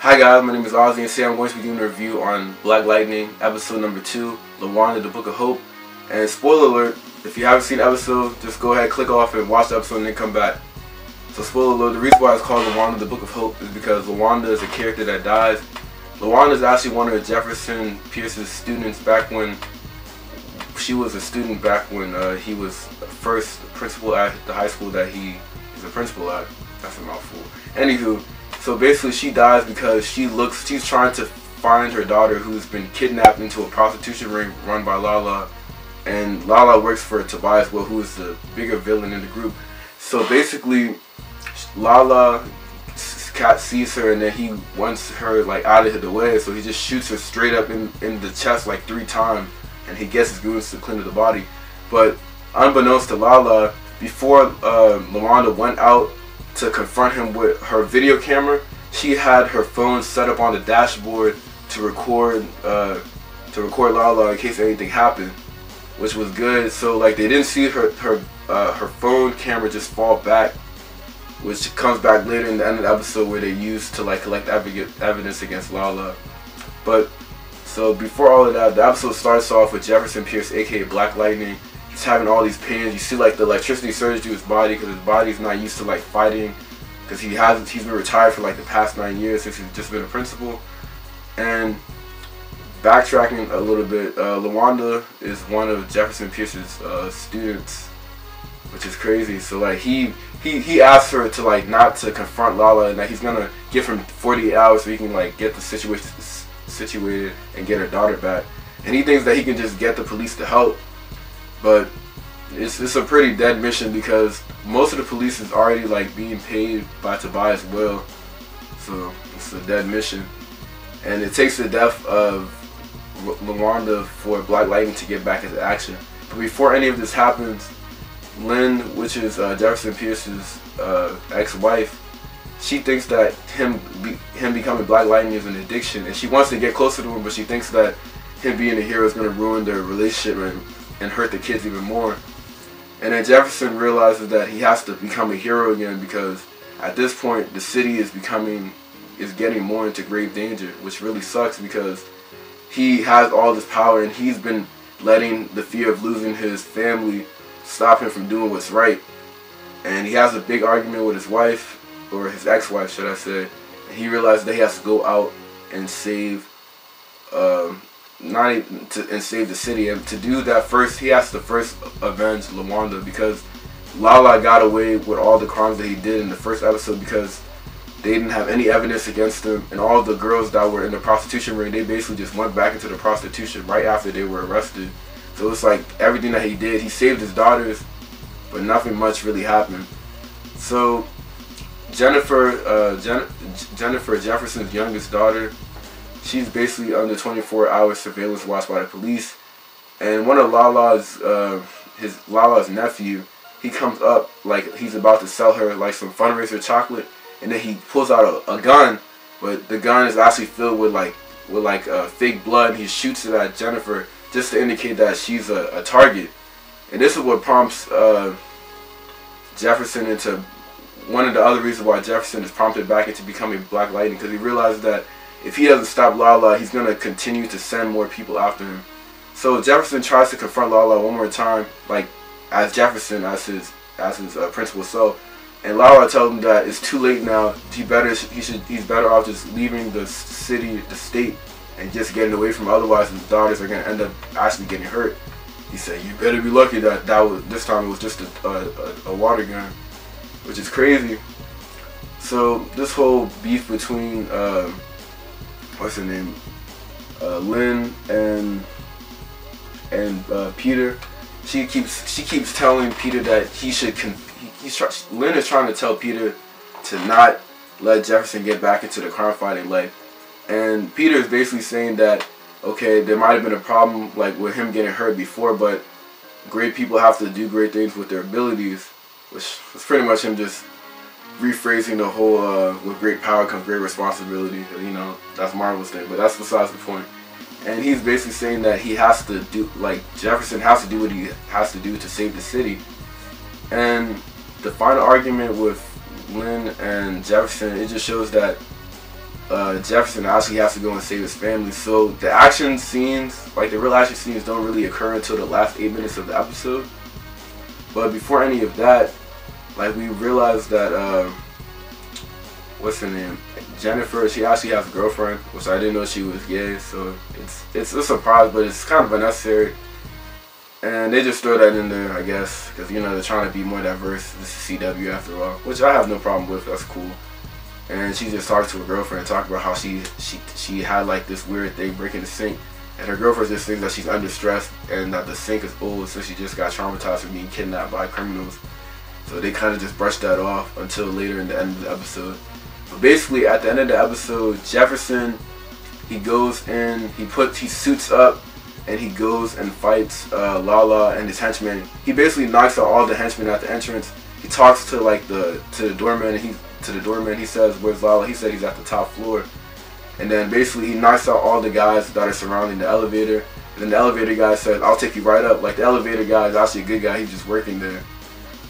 Hi guys, my name is Ozzy and today I'm going to be doing a review on Black Lightning, episode number 2, LaWanda, the Book of Hope. And spoiler alert, if you haven't seen the episode, just go ahead, click off and watch the episode and then come back. So spoiler alert, the reason why it's called LaWanda, the Book of Hope is because LaWanda is a character that dies. LaWanda is actually one of Jefferson Pierce's students back when she was a student back when uh, he was first principal at the high school that he is a principal at. That's a mouthful. Anywho, so basically she dies because she looks, she's trying to find her daughter who's been kidnapped into a prostitution ring run by Lala. And Lala works for Tobias Whale, who is the bigger villain in the group. So basically, Lala Cat sees her and then he wants her like out of the way, so he just shoots her straight up in, in the chest like three times and he gets his goons to clean the body. But unbeknownst to Lala, before uh, went out to confront him with her video camera, she had her phone set up on the dashboard to record uh, to record Lala in case anything happened, which was good. So like they didn't see her her uh, her phone camera just fall back, which comes back later in the end of the episode where they used to like collect evidence against Lala. But so before all of that, the episode starts off with Jefferson Pierce, aka Black Lightning. He's having all these pains. You see like the electricity surge through his body because his body's not used to like fighting because he hasn't. He's been retired for like the past nine years since he's just been a principal. And backtracking a little bit, uh, LaWanda is one of Jefferson Pierce's uh, students, which is crazy. So like he he he asked her to like not to confront Lala and that he's gonna give him 48 hours so he can like get the situation situated and get her daughter back. And he thinks that he can just get the police to help. But it's, it's a pretty dead mission because most of the police is already like being paid by Tobias Whale. So it's a dead mission. And it takes the death of LaWanda for Black Lightning to get back into action. But before any of this happens, Lynn, which is uh, Jefferson Pierce's uh, ex-wife, she thinks that him be, him becoming Black Lightning is an addiction, and she wants to get closer to him, but she thinks that him being a hero is going to ruin their relationship and, and hurt the kids even more. And then Jefferson realizes that he has to become a hero again because at this point the city is becoming is getting more into grave danger, which really sucks because he has all this power and he's been letting the fear of losing his family stop him from doing what's right. And he has a big argument with his wife or his ex-wife, should I say, and he realizes that he has to go out and save, um, not even to, and save the city. And to do that first, he has to first avenge LaWanda because Lala got away with all the crimes that he did in the first episode because they didn't have any evidence against him, and all the girls that were in the prostitution ring, they basically just went back into the prostitution right after they were arrested. So it's like everything that he did, he saved his daughters, but nothing much really happened. So Jennifer, uh, Jen Jennifer Jefferson's youngest daughter, she's basically under 24-hour surveillance watch by the police. And one of Lala's, uh, his Lala's nephew, he comes up like he's about to sell her like some fundraiser chocolate, and then he pulls out a, a gun, but the gun is actually filled with like with like uh, fake blood. He shoots it at Jennifer just to indicate that she's a, a target. And this is what prompts uh, Jefferson into one of the other reasons why Jefferson is prompted back into becoming Black Lightning because he realizes that if he doesn't stop Lala, he's going to continue to send more people after him. So Jefferson tries to confront Lala one more time, like as Jefferson, as his as his uh, principal self, and Lala tells him that it's too late now. He better he should he's better off just leaving the city, the state, and just getting away from. Otherwise, his daughters are going to end up actually getting hurt. He said, "You better be lucky that that was this time it was just a, a, a water gun." which is crazy. So this whole beef between uh, what's her name, uh, Lynn and and uh, Peter, she keeps she keeps telling Peter that he should. He's Lynn is trying to tell Peter to not let Jefferson get back into the crime fighting life, and Peter is basically saying that okay, there might have been a problem like with him getting hurt before, but great people have to do great things with their abilities which is pretty much him just rephrasing the whole uh, with great power comes great responsibility. You know, that's Marvel's thing, but that's besides the point. And he's basically saying that he has to do, like Jefferson has to do what he has to do to save the city. And the final argument with Lynn and Jefferson, it just shows that uh, Jefferson actually has to go and save his family. So the action scenes, like the real action scenes, don't really occur until the last eight minutes of the episode. But before any of that, like we realized that uh, what's her name, Jennifer, she actually has a girlfriend, which I didn't know she was gay. So it's it's a surprise, but it's kind of unnecessary. And they just throw that in there, I guess, because you know they're trying to be more diverse. This is CW after all, which I have no problem with. That's cool and she just talked to her girlfriend talked about how she she she had like this weird thing breaking the sink and her girlfriend just thinks that she's under stress and that the sink is old so she just got traumatized from being kidnapped by criminals so they kind of just brushed that off until later in the end of the episode but basically at the end of the episode jefferson he goes in he puts he suits up and he goes and fights uh, Lala and his henchmen. He basically knocks out all the henchmen at the entrance. He talks to like the to the doorman he to the doorman. He says, "Where's Lala?" He said he's at the top floor. And then basically he knocks out all the guys that are surrounding the elevator. And then the elevator guy says, "I'll take you right up." Like the elevator guy is actually a good guy. He's just working there.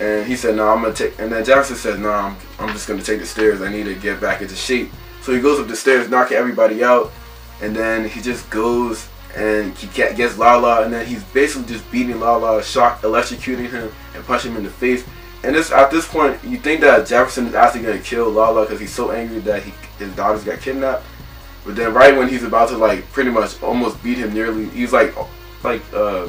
And he said, "No, I'm gonna take." And then Jackson says, "No, I'm, I'm just gonna take the stairs. I need to get back into shape." So he goes up the stairs, knocking everybody out. And then he just goes and he gets Lala, and then he's basically just beating Lala, shock, electrocuting him, and punching him in the face. And this at this point, you think that Jefferson is actually gonna kill Lala because he's so angry that he his daughters got kidnapped. But then right when he's about to like pretty much almost beat him nearly, he's like like uh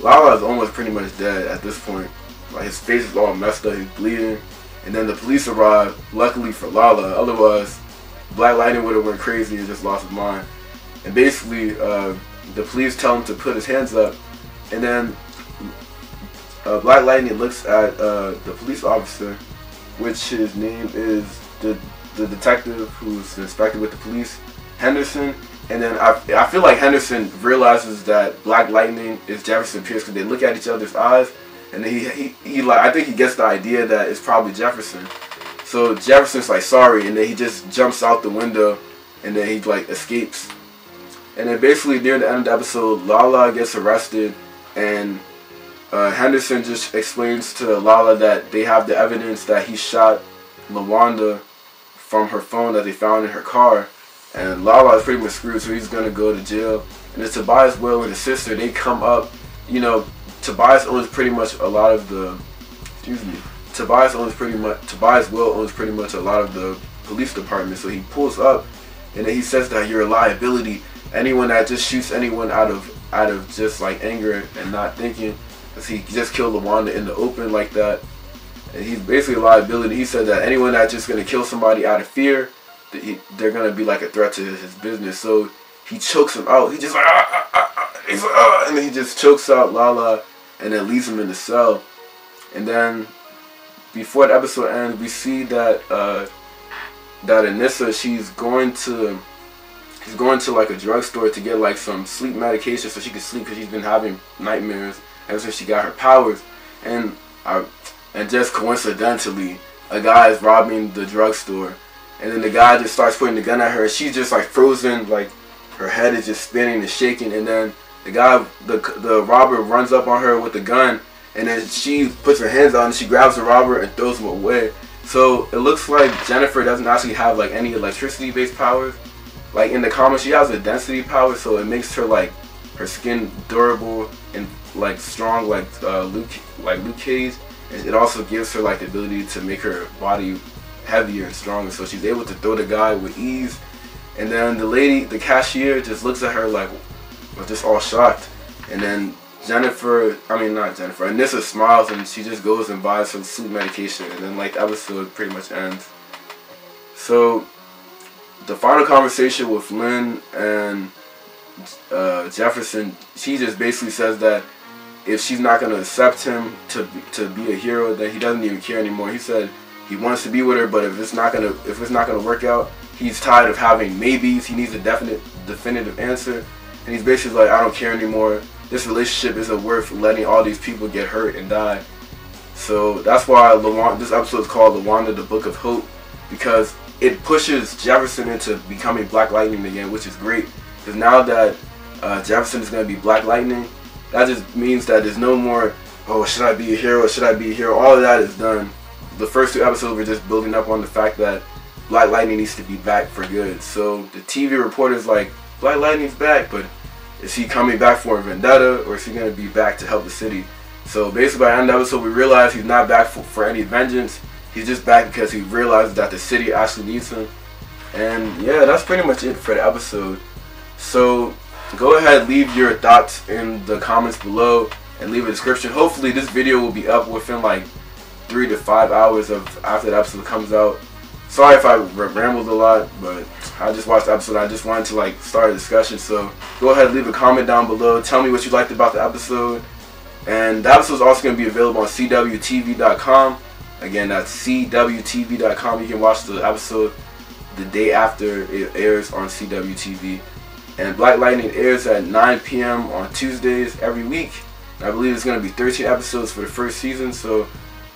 Lala is almost pretty much dead at this point. Like his face is all messed up, he's bleeding. And then the police arrive, luckily for Lala, otherwise Black Lightning would have went crazy and just lost his mind. And basically, uh, the police tell him to put his hands up, and then uh, Black Lightning looks at uh, the police officer, which his name is the the detective who's inspected with the police, Henderson. And then I, I feel like Henderson realizes that Black Lightning is Jefferson Pierce because they look at each other's eyes, and then he, he he like I think he gets the idea that it's probably Jefferson. So Jefferson's like sorry, and then he just jumps out the window, and then he like escapes. And then basically near the end of the episode, Lala gets arrested, and uh, Henderson just explains to Lala that they have the evidence that he shot LaWanda from her phone that they found in her car. And Lala is pretty much screwed, so he's gonna go to jail. And then Tobias Whale and his sister, they come up. You know, Tobias owns pretty much a lot of the. Excuse me. Tobias owns pretty much. Tobias Whale owns pretty much a lot of the police department. So he pulls up, and then he says that you're a liability. Anyone that just shoots anyone out of out of just like anger and not thinking he just killed LaWanda in the open like that. And he's basically a liability. He said that anyone that's just to kill somebody out of fear, they're to be like a threat to his business. So he chokes him out. He just like, ah, ah, ah. He's like, ah, and then he just chokes out Lala and then leaves him in the cell. And then before the episode ends, we see that uh, that Anissa, she's going to she's going to like a drugstore to get like some sleep medication so she can sleep because she's been having nightmares ever since she got her powers. And I, and just coincidentally, a guy is robbing the drugstore, and then the guy just starts putting the gun at her. She's just like frozen, like her head is just spinning and shaking. And then the guy, the the robber, runs up on her with the gun, and then she puts her hands on, and she grabs the robber and throws him away. So it looks like Jennifer doesn't actually have like any electricity-based powers. Like in the comics, she has a density power, so it makes her like her skin durable and like strong like uh, Luke like Luke Cage. And it also gives her like the ability to make her body heavier and stronger, so she's able to throw the guy with ease. And then the lady, the cashier, just looks at her like, was just all shocked. And then Jennifer, I mean not Jennifer, Anissa smiles and she just goes and buys some sleep medication. And then like the episode pretty much ends. So the final conversation with Lynn and uh, Jefferson, she just basically says that if she's not going to accept him to to be a hero, then he doesn't even care anymore. He said he wants to be with her, but if it's not gonna if it's not gonna work out, he's tired of having maybes. He needs a definite definitive answer, and he's basically like, I don't care anymore. This relationship isn't worth letting all these people get hurt and die. So that's why LaWanda, this episode is called LaWanda, the Book of Hope, because it pushes Jefferson into becoming Black Lightning again, which is great. Because now that uh, Jefferson is going to be Black Lightning, that just means that there's no more, oh, should I be a hero? Should I be a hero? All of that is done. The first two episodes were just building up on the fact that Black Lightning needs to be back for good. So the TV reporter's like, Black Lightning's back, but is he coming back for a vendetta or is he going to be back to help the city? So basically by the end of the episode, we realize he's not back for, for any vengeance. He's just back because he realizes that the city actually needs him. And yeah, that's pretty much it for the episode. So go ahead, leave your thoughts in the comments below and leave a description. Hopefully this video will be up within like three to five hours of after the episode comes out. Sorry if I rambled a lot, but I just watched the episode. I just wanted to like start a discussion. So go ahead, leave a comment down below. Tell me what you liked about the episode. And the episode is also going to be available on CWTV.com. Again, that's CWTV.com. You can watch the episode the day after it airs on CWTV. And Black Lightning airs at 9 p.m. on Tuesdays every week. I believe it's going to be 13 episodes for the first season. So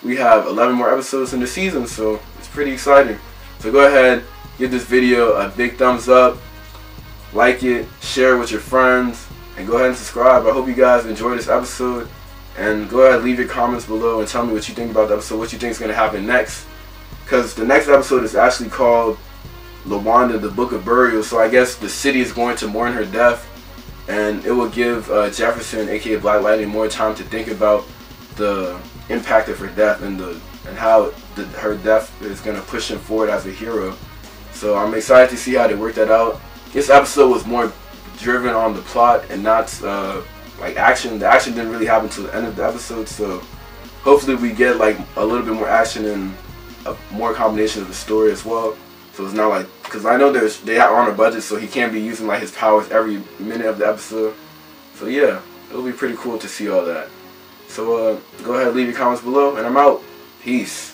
we have 11 more episodes in the season. So it's pretty exciting. So go ahead, give this video a big thumbs up. Like it, share it with your friends, and go ahead and subscribe. I hope you guys enjoyed this episode. And go ahead, and leave your comments below and tell me what you think about the episode, what you think is going to happen next. Because the next episode is actually called Lawanda, the Book of Burial. So I guess the city is going to mourn her death. And it will give uh, Jefferson, aka Black Lightning, more time to think about the impact of her death and the and how the, her death is going to push him forward as a hero. So I'm excited to see how they work that out. This episode was more driven on the plot and not uh, like action. The action didn't really happen until the end of the episode, so hopefully we get like a little bit more action and a more combination of the story as well. So it's not like because I know there's they are on a budget, so he can't be using like his powers every minute of the episode. So yeah, it'll be pretty cool to see all that. So uh, go ahead, leave your comments below, and I'm out. Peace.